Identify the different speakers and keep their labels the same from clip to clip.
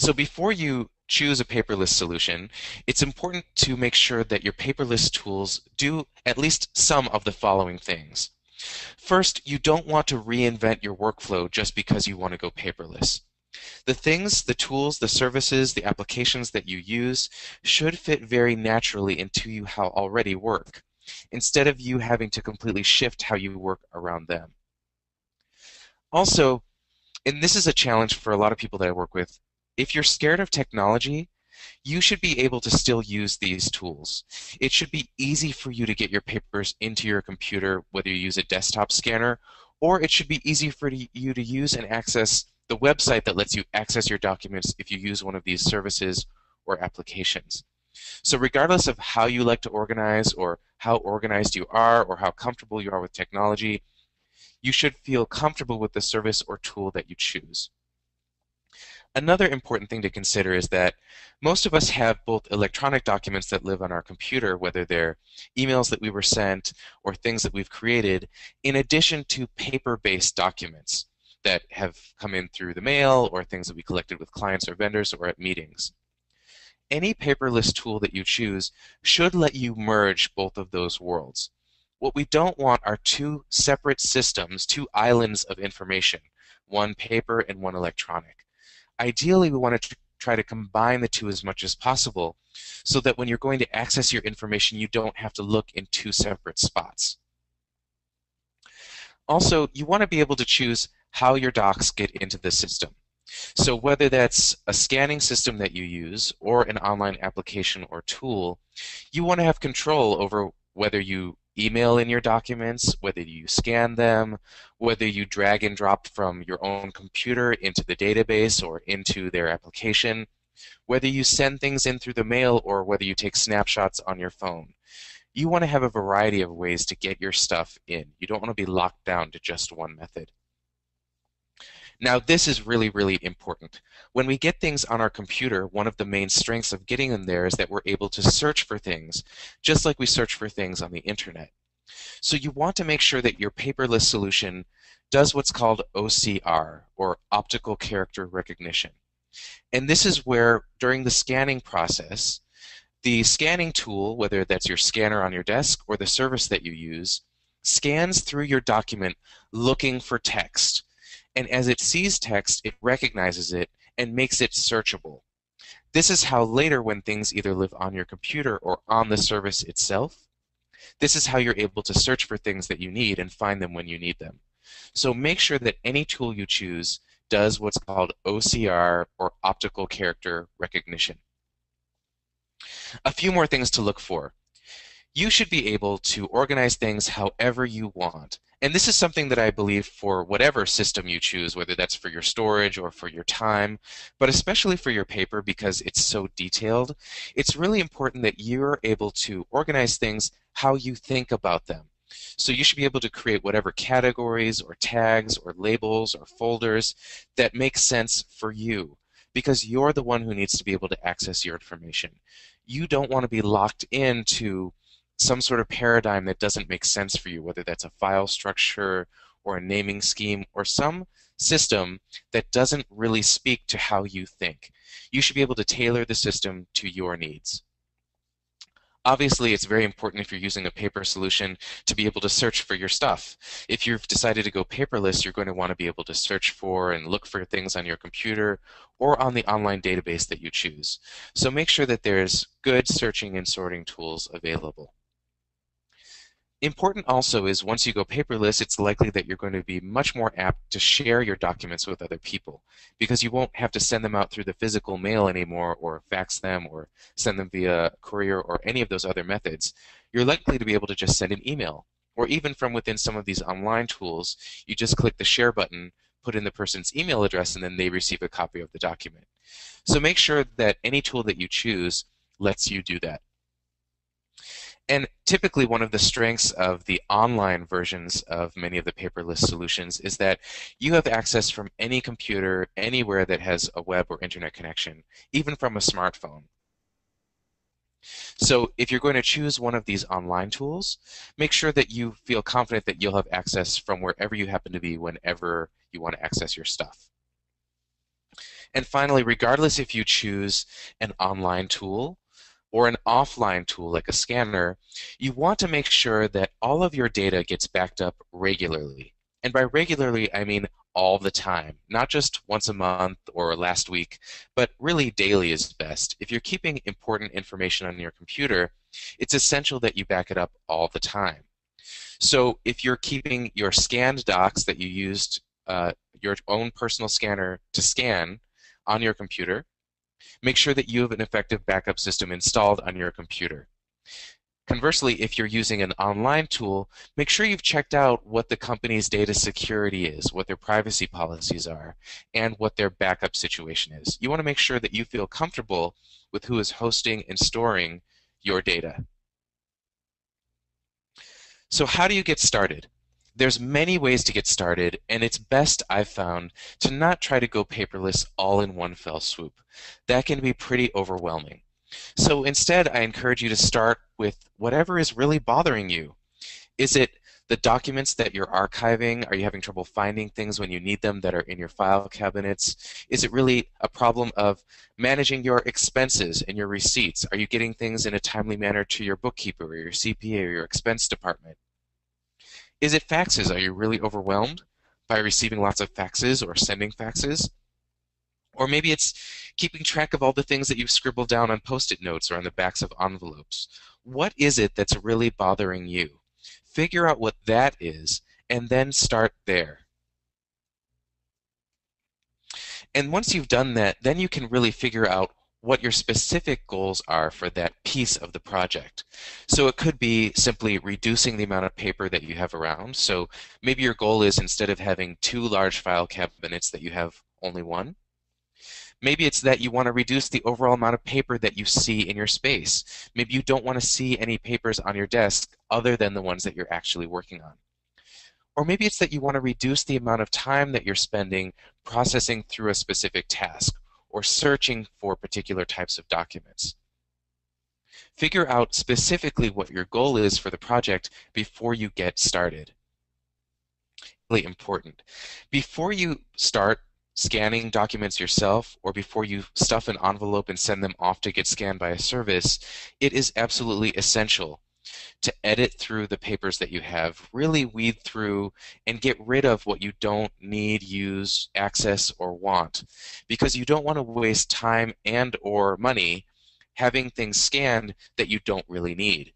Speaker 1: So before you choose a paperless solution, it's important to make sure that your paperless tools do at least some of the following things. First, you don't want to reinvent your workflow just because you want to go paperless. The things, the tools, the services, the applications that you use should fit very naturally into you how already work, instead of you having to completely shift how you work around them. Also, and this is a challenge for a lot of people that I work with, if you're scared of technology, you should be able to still use these tools. It should be easy for you to get your papers into your computer, whether you use a desktop scanner, or it should be easy for you to use and access the website that lets you access your documents if you use one of these services or applications. So regardless of how you like to organize or how organized you are or how comfortable you are with technology, you should feel comfortable with the service or tool that you choose. Another important thing to consider is that most of us have both electronic documents that live on our computer, whether they're emails that we were sent or things that we've created, in addition to paper-based documents that have come in through the mail or things that we collected with clients or vendors or at meetings. Any paperless tool that you choose should let you merge both of those worlds. What we don't want are two separate systems, two islands of information, one paper and one electronic. Ideally, we want to try to combine the two as much as possible so that when you're going to access your information, you don't have to look in two separate spots. Also, you want to be able to choose how your docs get into the system. So whether that's a scanning system that you use or an online application or tool, you want to have control over whether you email in your documents, whether you scan them, whether you drag and drop from your own computer into the database or into their application, whether you send things in through the mail or whether you take snapshots on your phone. You want to have a variety of ways to get your stuff in. You don't want to be locked down to just one method. Now, this is really, really important. When we get things on our computer, one of the main strengths of getting them there is that we're able to search for things, just like we search for things on the internet. So you want to make sure that your paperless solution does what's called OCR, or Optical Character Recognition. And this is where, during the scanning process, the scanning tool, whether that's your scanner on your desk or the service that you use, scans through your document looking for text and as it sees text, it recognizes it and makes it searchable. This is how later when things either live on your computer or on the service itself, this is how you're able to search for things that you need and find them when you need them. So make sure that any tool you choose does what's called OCR or optical character recognition. A few more things to look for. You should be able to organize things however you want and this is something that I believe for whatever system you choose, whether that's for your storage or for your time, but especially for your paper because it's so detailed, it's really important that you're able to organize things how you think about them. So you should be able to create whatever categories or tags or labels or folders that make sense for you because you're the one who needs to be able to access your information. You don't want to be locked into some sort of paradigm that doesn't make sense for you, whether that's a file structure or a naming scheme or some system that doesn't really speak to how you think. You should be able to tailor the system to your needs. Obviously, it's very important if you're using a paper solution to be able to search for your stuff. If you've decided to go paperless, you're going to want to be able to search for and look for things on your computer or on the online database that you choose. So make sure that there's good searching and sorting tools available. Important also is once you go paperless, it's likely that you're going to be much more apt to share your documents with other people because you won't have to send them out through the physical mail anymore or fax them or send them via courier or any of those other methods. You're likely to be able to just send an email or even from within some of these online tools, you just click the share button, put in the person's email address, and then they receive a copy of the document. So make sure that any tool that you choose lets you do that. And typically, one of the strengths of the online versions of many of the paperless solutions is that you have access from any computer anywhere that has a web or internet connection, even from a smartphone. So if you're going to choose one of these online tools, make sure that you feel confident that you'll have access from wherever you happen to be whenever you want to access your stuff. And finally, regardless if you choose an online tool or an offline tool like a scanner, you want to make sure that all of your data gets backed up regularly. And by regularly, I mean all the time, not just once a month or last week, but really daily is best. If you're keeping important information on your computer, it's essential that you back it up all the time. So if you're keeping your scanned docs that you used uh, your own personal scanner to scan on your computer, make sure that you have an effective backup system installed on your computer. Conversely, if you're using an online tool, make sure you've checked out what the company's data security is, what their privacy policies are, and what their backup situation is. You want to make sure that you feel comfortable with who is hosting and storing your data. So how do you get started? There's many ways to get started, and it's best, I've found, to not try to go paperless all in one fell swoop. That can be pretty overwhelming. So instead, I encourage you to start with whatever is really bothering you. Is it the documents that you're archiving? Are you having trouble finding things when you need them that are in your file cabinets? Is it really a problem of managing your expenses and your receipts? Are you getting things in a timely manner to your bookkeeper or your CPA or your expense department? Is it faxes? Are you really overwhelmed by receiving lots of faxes or sending faxes? Or maybe it's keeping track of all the things that you've scribbled down on post it notes or on the backs of envelopes. What is it that's really bothering you? Figure out what that is and then start there. And once you've done that, then you can really figure out what your specific goals are for that piece of the project. So it could be simply reducing the amount of paper that you have around. So maybe your goal is instead of having two large file cabinets that you have only one. Maybe it's that you want to reduce the overall amount of paper that you see in your space. Maybe you don't want to see any papers on your desk other than the ones that you're actually working on. Or maybe it's that you want to reduce the amount of time that you're spending processing through a specific task or searching for particular types of documents. Figure out specifically what your goal is for the project before you get started. Really important. Before you start scanning documents yourself or before you stuff an envelope and send them off to get scanned by a service, it is absolutely essential to edit through the papers that you have, really weed through and get rid of what you don't need, use, access, or want. Because you don't want to waste time and or money having things scanned that you don't really need.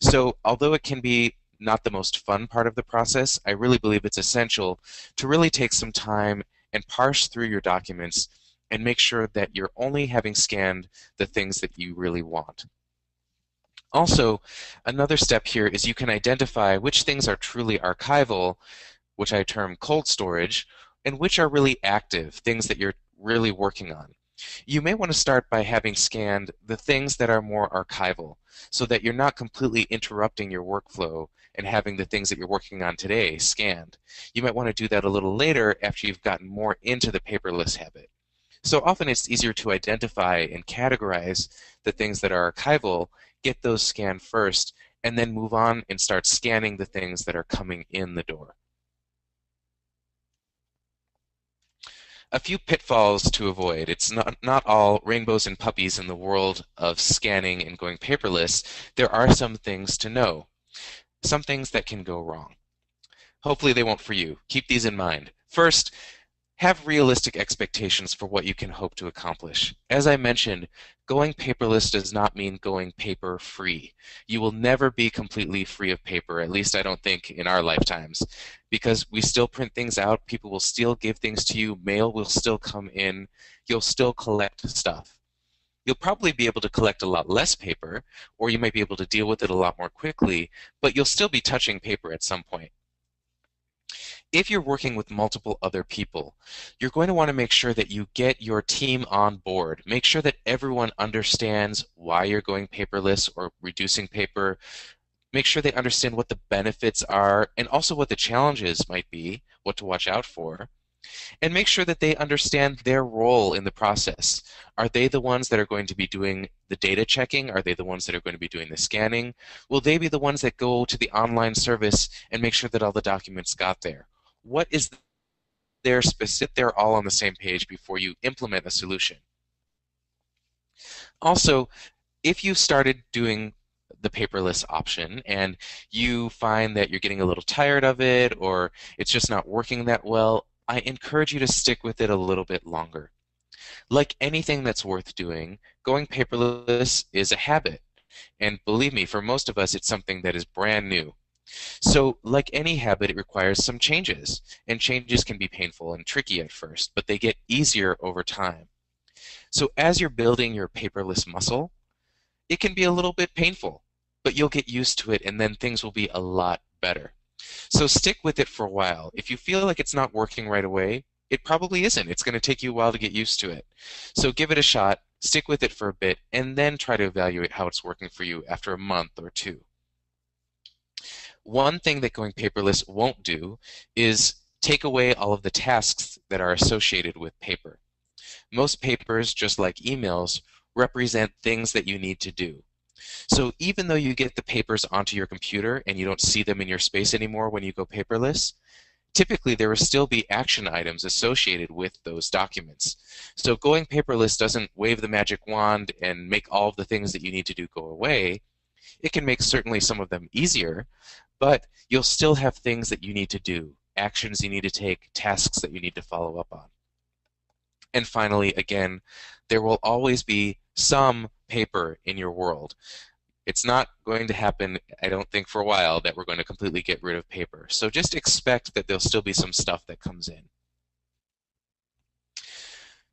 Speaker 1: So although it can be not the most fun part of the process, I really believe it's essential to really take some time and parse through your documents and make sure that you're only having scanned the things that you really want. Also, another step here is you can identify which things are truly archival, which I term cold storage, and which are really active, things that you're really working on. You may want to start by having scanned the things that are more archival so that you're not completely interrupting your workflow and having the things that you're working on today scanned. You might want to do that a little later after you've gotten more into the paperless habit. So often it's easier to identify and categorize the things that are archival, get those scanned first, and then move on and start scanning the things that are coming in the door. a few pitfalls to avoid. It's not, not all rainbows and puppies in the world of scanning and going paperless. There are some things to know some things that can go wrong. Hopefully they won't for you. Keep these in mind. First, have realistic expectations for what you can hope to accomplish. As I mentioned, going paperless does not mean going paper free. You will never be completely free of paper, at least I don't think in our lifetimes, because we still print things out, people will still give things to you, mail will still come in, you'll still collect stuff you'll probably be able to collect a lot less paper, or you might be able to deal with it a lot more quickly, but you'll still be touching paper at some point. If you're working with multiple other people, you're going to want to make sure that you get your team on board. Make sure that everyone understands why you're going paperless or reducing paper. Make sure they understand what the benefits are and also what the challenges might be, what to watch out for and make sure that they understand their role in the process. Are they the ones that are going to be doing the data checking? Are they the ones that are going to be doing the scanning? Will they be the ones that go to the online service and make sure that all the documents got there? What is there, sit there all on the same page before you implement a solution. Also, if you started doing the paperless option and you find that you're getting a little tired of it or it's just not working that well, I encourage you to stick with it a little bit longer. Like anything that's worth doing, going paperless is a habit. And believe me, for most of us, it's something that is brand new. So, like any habit, it requires some changes. And changes can be painful and tricky at first, but they get easier over time. So, as you're building your paperless muscle, it can be a little bit painful, but you'll get used to it and then things will be a lot better. So, stick with it for a while. If you feel like it's not working right away, it probably isn't. It's going to take you a while to get used to it. So, give it a shot, stick with it for a bit, and then try to evaluate how it's working for you after a month or two. One thing that going paperless won't do is take away all of the tasks that are associated with paper. Most papers, just like emails, represent things that you need to do. So even though you get the papers onto your computer and you don't see them in your space anymore when you go paperless, typically there will still be action items associated with those documents. So going paperless doesn't wave the magic wand and make all of the things that you need to do go away. It can make certainly some of them easier, but you'll still have things that you need to do, actions you need to take, tasks that you need to follow up on. And finally, again, there will always be some paper in your world. It's not going to happen, I don't think, for a while that we're going to completely get rid of paper. So just expect that there'll still be some stuff that comes in.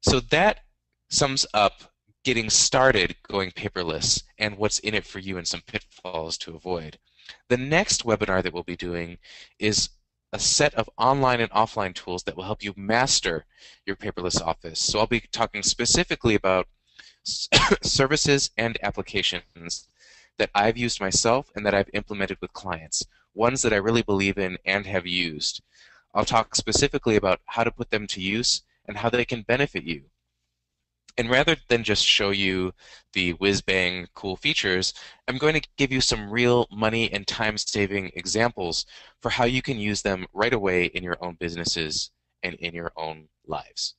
Speaker 1: So that sums up getting started going paperless and what's in it for you and some pitfalls to avoid. The next webinar that we'll be doing is a set of online and offline tools that will help you master your paperless office. So I'll be talking specifically about services and applications that I've used myself and that I've implemented with clients, ones that I really believe in and have used. I'll talk specifically about how to put them to use and how they can benefit you. And rather than just show you the whiz-bang cool features, I'm going to give you some real money and time-saving examples for how you can use them right away in your own businesses and in your own lives.